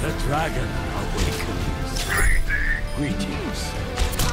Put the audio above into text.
The dragon awakens. Greetings.